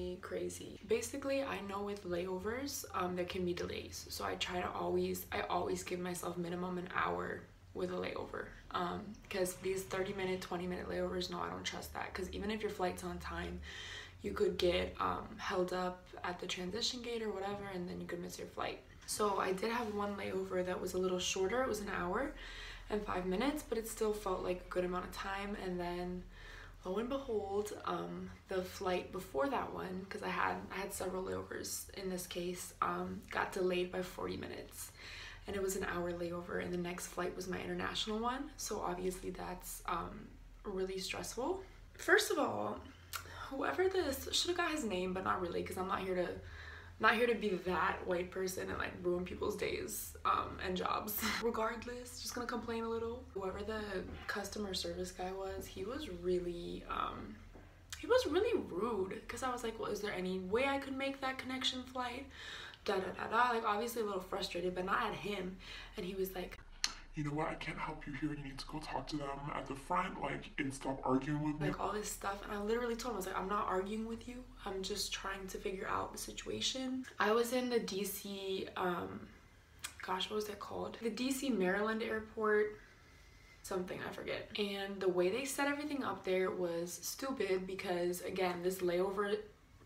extremely crazy. Basically, I know with layovers, um, there can be delays. So I try to always, I always give myself minimum an hour with a layover. Because um, these 30 minute 20 minute layovers no i don't trust that. Because even if your flight's on time you could get um, held up at the transition gate or whatever and then you could miss your flight. So i did have one layover that was a little shorter. It was an hour and five minutes but it still felt like a good amount of time. And then lo and behold um, the flight before that one because i had i had several layovers in this case um, got delayed by 40 minutes. And it was an hour layover and the next flight was my international one. So obviously that's um, really stressful. First of all whoever this should have got his name but not really because i'm not here to not here to be that white person and like ruin people's days um, and jobs regardless just gonna complain a little whoever the customer service guy was he was really um, he was really rude because i was like well is there any way i could make that connection flight da da da da. Like obviously a little frustrated, but not at him. And he was like, you know what, I can't help you here. You need to go talk to them at the front, like, and stop arguing with me. Like all this stuff. And I literally told him, I was like, I'm not arguing with you. I'm just trying to figure out the situation. I was in the DC, um, gosh, what was that called? The DC Maryland airport something I forget. And the way they set everything up there was stupid because again, this layover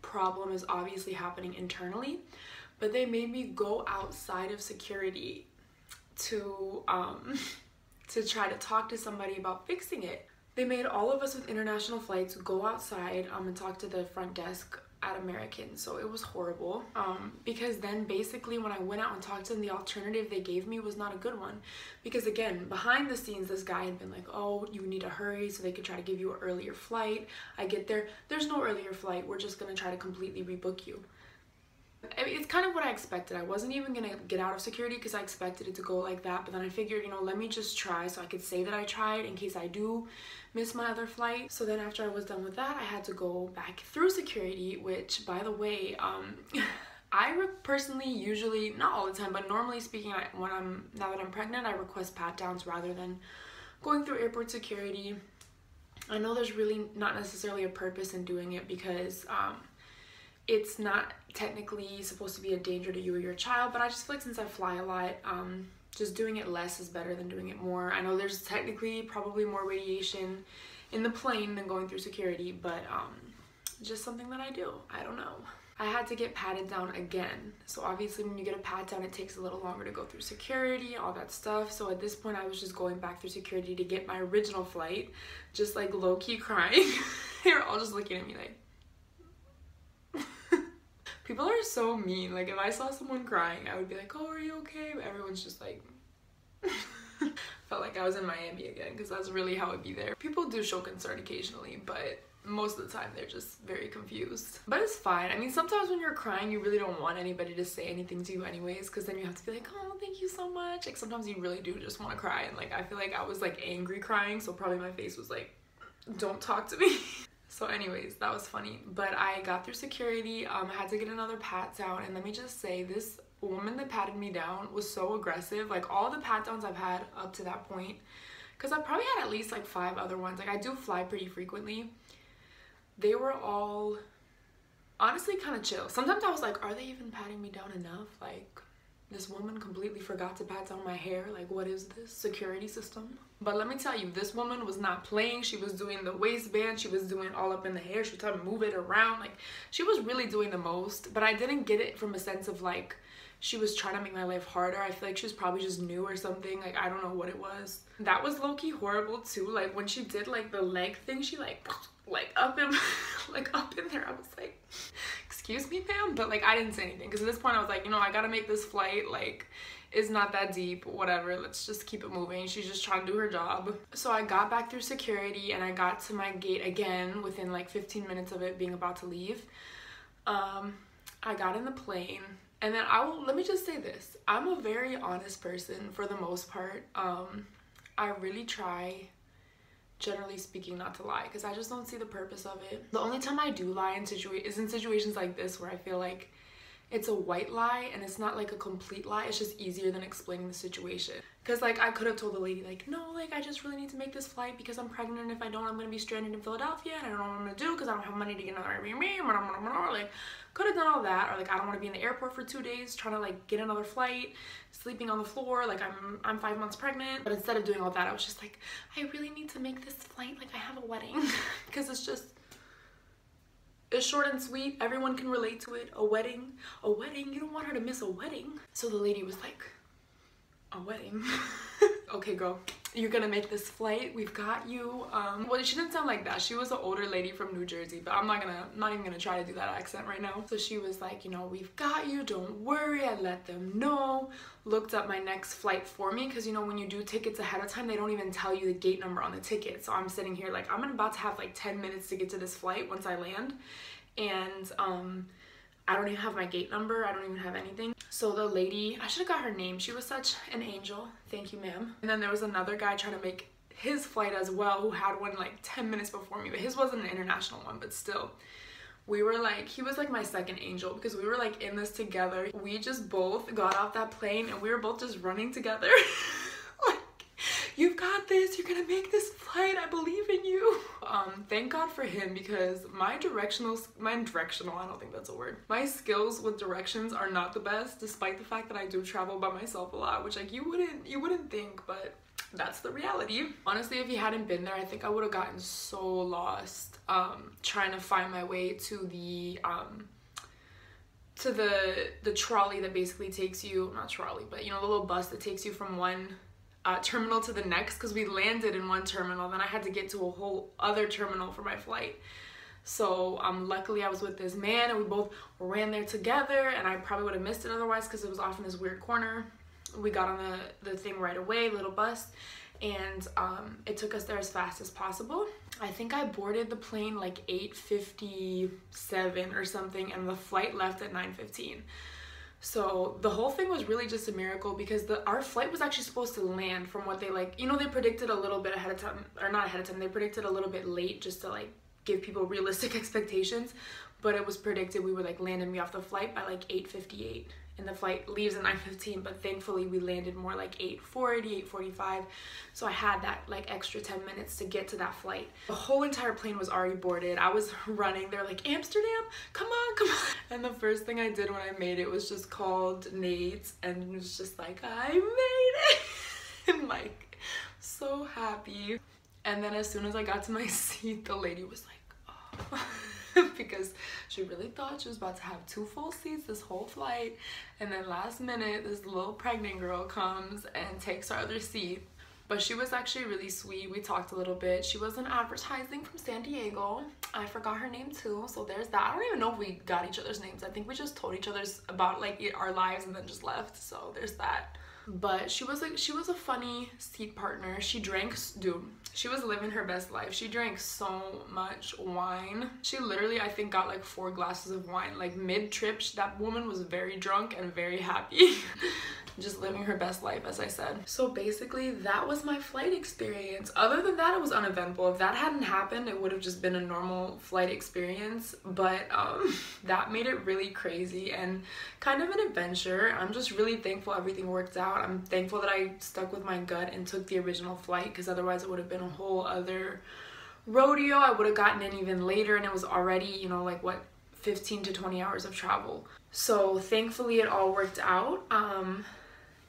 problem is obviously happening internally but they made me go outside of security to um to try to talk to somebody about fixing it. They made all of us with international flights go outside um, and talk to the front desk at American. So it was horrible um, because then basically when I went out and talked to them, the alternative they gave me was not a good one. Because again, behind the scenes, this guy had been like, oh, you need to hurry so they could try to give you an earlier flight. I get there, there's no earlier flight. We're just gonna try to completely rebook you. I mean, it's kind of what I expected. I wasn't even gonna get out of security because I expected it to go like that. But then I figured, you know, let me just try so I could say that I tried in case I do miss my other flight. So then after I was done with that, I had to go back through security, which by the way, um, I personally usually, not all the time, but normally speaking, I, when I'm, now that I'm pregnant, I request pat downs rather than going through airport security. I know there's really not necessarily a purpose in doing it because um, it's not technically supposed to be a danger to you or your child, but I just feel like since I fly a lot, um, just doing it less is better than doing it more. I know there's technically probably more radiation in the plane than going through security, but um, just something that I do. I don't know. I had to get patted down again. So obviously when you get a pat down, it takes a little longer to go through security, all that stuff. So at this point, I was just going back through security to get my original flight, just like low-key crying. they were all just looking at me like, People are so mean. Like if I saw someone crying, I would be like, "Oh, are you okay?" But everyone's just like felt like I was in Miami again because that's really how it'd be there. People do show concern occasionally, but most of the time they're just very confused. But it's fine. I mean, sometimes when you're crying, you really don't want anybody to say anything to you anyways because then you have to be like, oh, thank you so much. Like sometimes you really do just want to cry and like I feel like I was like angry crying so probably my face was like, don't talk to me. So anyways, that was funny. But I got through security. Um, I had to get another pat down. And let me just say, this woman that patted me down was so aggressive. Like all the pat downs I've had up to that point, because I probably had at least like five other ones. Like I do fly pretty frequently. They were all honestly kind of chill. Sometimes I was like, are they even patting me down enough? Like, this woman completely forgot to pat down my hair. Like, what is this? Security system? But let me tell you, this woman was not playing. She was doing the waistband. She was doing all up in the hair. She was trying to move it around. Like, she was really doing the most. But I didn't get it from a sense of like, she was trying to make my life harder. I feel like she was probably just new or something. Like, I don't know what it was. That was low-key horrible too. Like, when she did like the leg thing, she like, like up in, like up in there. I was like, excuse me, ma'am? But like, I didn't say anything. Because at this point, I was like, you know, I gotta make this flight. Like, it's not that deep, whatever, let's just keep it moving. She's just trying to do her job. So I got back through security and I got to my gate again within like 15 minutes of it being about to leave. Um, I got in the plane and then I will, let me just say this. I'm a very honest person for the most part. Um, I really try generally speaking not to lie because I just don't see the purpose of it. The only time I do lie in situa is in situations like this where I feel like it's a white lie and it's not like a complete lie. It's just easier than explaining the situation. Because like i could have told the lady like no like i just really need to make this flight because i'm pregnant. And if i don't i'm gonna be stranded in philadelphia and i don't know what i'm gonna do because i don't have money to get another airbnb. Like could have done all that or like i don't want to be in the airport for two days trying to like get another flight sleeping on the floor like i'm i'm five months pregnant. But instead of doing all that i was just like i really need to make this flight. Like i have a wedding. Because it's just it's short and sweet. Everyone can relate to it. A wedding. A wedding. You don't want her to miss a wedding. So the lady was like, a wedding? okay, girl. You're gonna make this flight. We've got you. Um, well, she didn't sound like that. She was an older lady from New Jersey, but I'm not gonna, not even gonna try to do that accent right now. So she was like, you know, we've got you. Don't worry. I let them know. Looked up my next flight for me because you know when you do tickets ahead of time, they don't even tell you the gate number on the ticket. So I'm sitting here like I'm about to have like 10 minutes to get to this flight once I land, and um I don't even have my gate number. I don't even have anything. So the lady, I should have got her name. She was such an angel. Thank you, ma'am. And then there was another guy trying to make his flight as well who had one like 10 minutes before me, but his wasn't an international one, but still. We were like, he was like my second angel because we were like in this together. We just both got off that plane and we were both just running together. Like, you've got this you're gonna make this flight i believe in you um thank god for him because my directional my directional i don't think that's a word. My skills with directions are not the best despite the fact that i do travel by myself a lot which like you wouldn't you wouldn't think but that's the reality. Honestly if he hadn't been there i think i would have gotten so lost um trying to find my way to the um to the the trolley that basically takes you not trolley but you know the little bus that takes you from one uh, terminal to the next because we landed in one terminal then i had to get to a whole other terminal for my flight. So um, luckily i was with this man and we both ran there together and i probably would have missed it otherwise because it was off in this weird corner. We got on the, the thing right away little bus and um, it took us there as fast as possible. I think i boarded the plane like 8.57 or something and the flight left at 9.15 so the whole thing was really just a miracle because the our flight was actually supposed to land from what they like, you know, they predicted a little bit ahead of time or not ahead of time. They predicted a little bit late just to like give people realistic expectations, but it was predicted we would like land and be off the flight by like 8:58 and the flight leaves at 9.15 but thankfully we landed more like 8.40 8.45 so i had that like extra 10 minutes to get to that flight. The whole entire plane was already boarded. I was running. They're like amsterdam? Come on come on. And the first thing i did when i made it was just called nate's and was just like i made it. And like so happy. And then as soon as i got to my seat the lady was like oh because she really thought she was about to have two full seats this whole flight. And then last minute this little pregnant girl comes and takes our other seat. But she was actually really sweet. We talked a little bit. She was in advertising from san diego. I forgot her name too. So there's that. I don't even know if we got each other's names. I think we just told each other's about like our lives and then just left. So there's that but she was like she was a funny seat partner. She drank dude she was living her best life. She drank so much wine. She literally i think got like four glasses of wine. Like mid trip that woman was very drunk and very happy just living her best life as I said. So basically that was my flight experience. Other than that it was uneventful. If that hadn't happened it would have just been a normal flight experience but um, that made it really crazy and kind of an adventure. I'm just really thankful everything worked out. I'm thankful that I stuck with my gut and took the original flight because otherwise it would have been a whole other rodeo. I would have gotten in even later and it was already, you know, like what 15 to 20 hours of travel. So thankfully it all worked out. Um,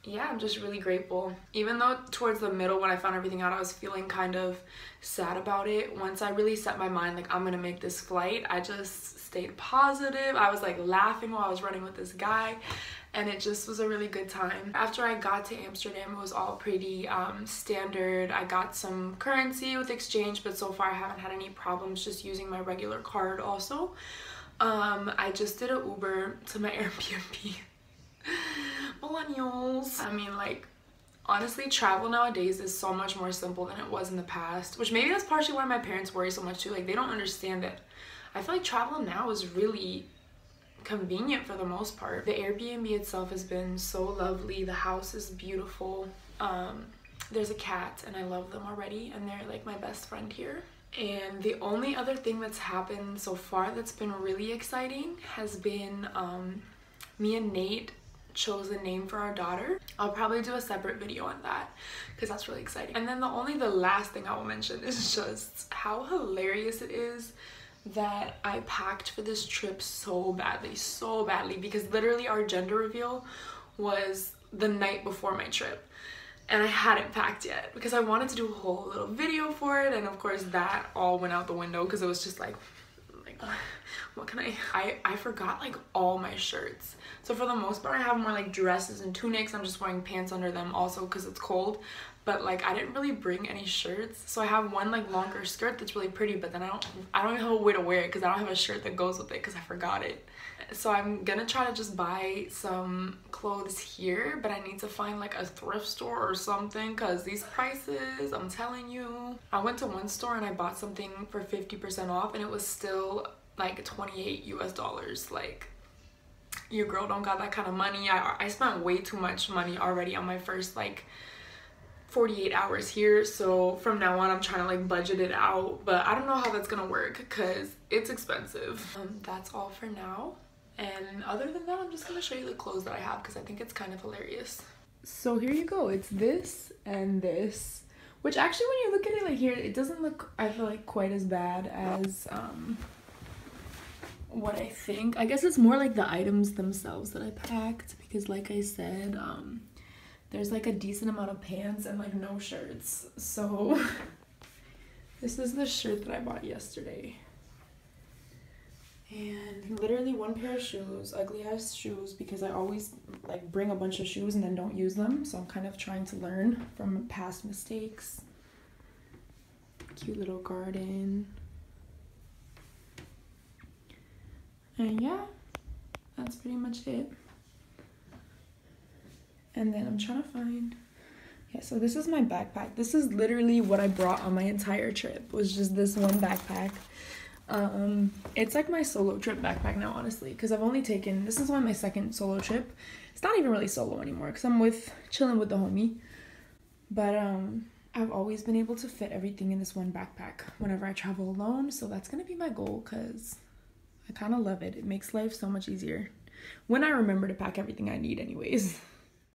yeah, I'm just really grateful. Even though towards the middle when I found everything out, I was feeling kind of sad about it. Once I really set my mind, like, I'm gonna make this flight, I just stayed positive. I was like laughing while I was running with this guy and it just was a really good time. After I got to Amsterdam, it was all pretty um, standard. I got some currency with exchange, but so far I haven't had any problems just using my regular card also. Um, I just did an Uber to my Airbnb millennials. I mean, like, honestly, travel nowadays is so much more simple than it was in the past, which maybe that's partially why my parents worry so much too. Like, they don't understand that. I feel like travel now is really convenient for the most part. The Airbnb itself has been so lovely. The house is beautiful. Um, there's a cat and I love them already and they're like my best friend here. And the only other thing that's happened so far that's been really exciting has been um, me and Nate chose a name for our daughter. I'll probably do a separate video on that because that's really exciting. And then the only the last thing I will mention is just how hilarious it is that I packed for this trip so badly, so badly because literally our gender reveal was the night before my trip and I hadn't packed yet because I wanted to do a whole little video for it and of course that all went out the window because it was just like like what can I I I forgot like all my shirts. So for the most part I have more like dresses and tunics. I'm just wearing pants under them also because it's cold. But like I didn't really bring any shirts. So I have one like longer skirt that's really pretty but then I don't I don't have a way to wear it because I don't have a shirt that goes with it because I forgot it. So I'm gonna try to just buy some clothes here but I need to find like a thrift store or something because these prices I'm telling you. I went to one store and I bought something for 50% off and it was still like 28 US dollars like your girl don't got that kind of money. I, I spent way too much money already on my first like 48 hours here. So from now on i'm trying to like budget it out. But i don't know how that's gonna work because it's expensive. Um, that's all for now. And other than that i'm just gonna show you the clothes that i have because i think it's kind of hilarious. So here you go. It's this and this which actually when you look at it like here it doesn't look i feel like quite as bad as um what i think i guess it's more like the items themselves that i packed because like i said um there's like a decent amount of pants and like no shirts. So this is the shirt that I bought yesterday. And literally one pair of shoes, ugly ass shoes, because I always like bring a bunch of shoes and then don't use them. So I'm kind of trying to learn from past mistakes. Cute little garden. And yeah, that's pretty much it. And then I'm trying to find yeah so this is my backpack. This is literally what I brought on my entire trip was just this one backpack. Um it's like my solo trip backpack now honestly because I've only taken this is my second solo trip it's not even really solo anymore because I'm with chilling with the homie. But um I've always been able to fit everything in this one backpack whenever I travel alone so that's gonna be my goal because I kind of love it. It makes life so much easier. When I remember to pack everything I need anyways